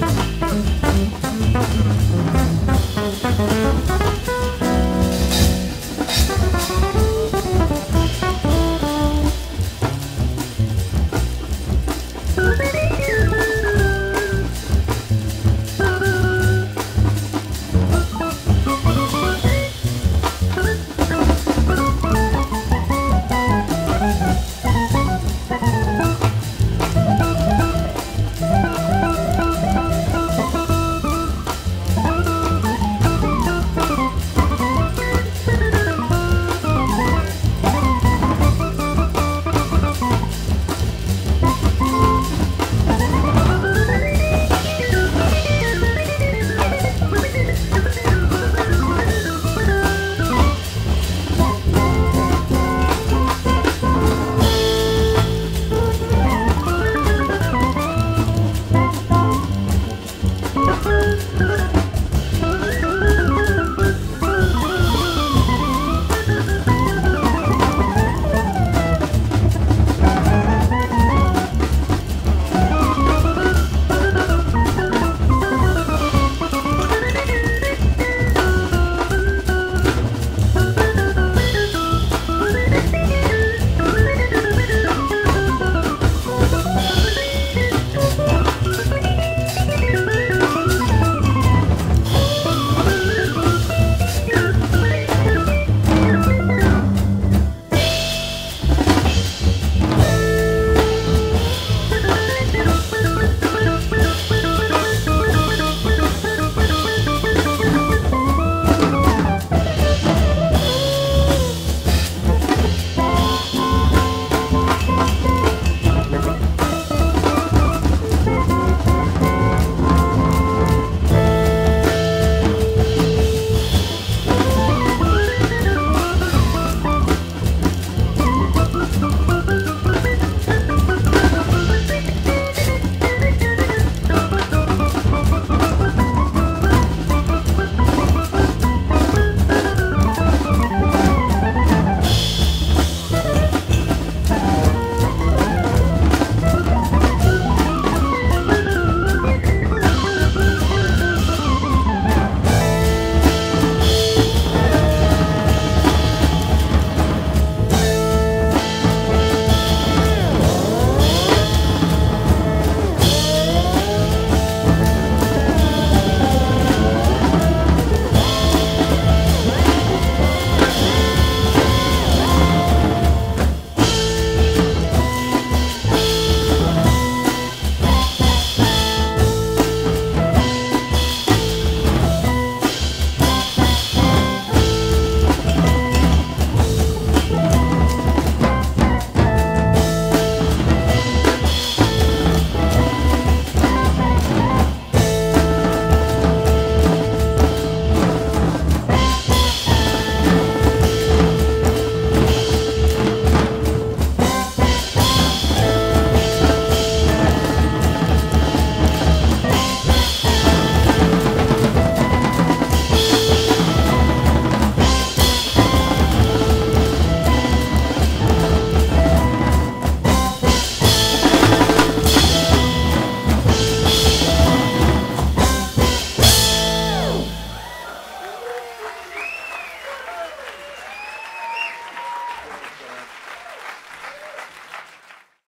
Bye.